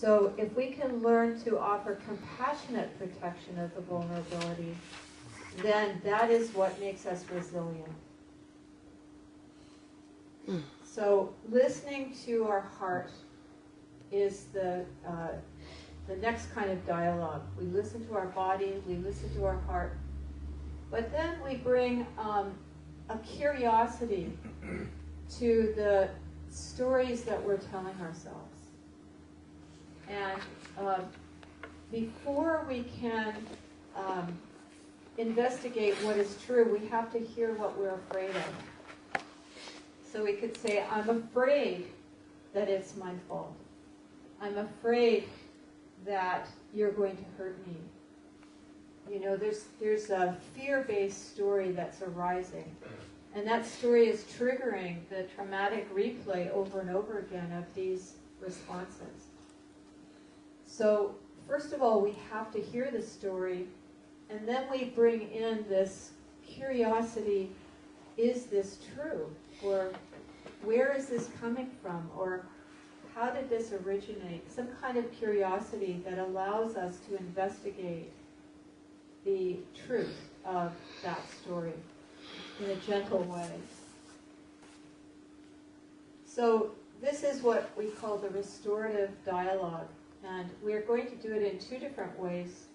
So if we can learn to offer compassionate protection of the vulnerability, then that is what makes us resilient. So listening to our heart is the uh, the next kind of dialogue. We listen to our body, we listen to our heart, but then we bring um, a curiosity to the stories that we're telling ourselves. And uh, before we can um, investigate what is true, we have to hear what we're afraid of. So we could say, I'm afraid that it's my fault. I'm afraid that you're going to hurt me. You know, there's, there's a fear-based story that's arising. And that story is triggering the traumatic replay over and over again of these responses. So, first of all, we have to hear the story, and then we bring in this curiosity is this true? Or where is this coming from? Or how did this originate? Some kind of curiosity that allows us to investigate the truth of that story in a gentle way. So this is what we call the restorative dialogue. And we're going to do it in two different ways.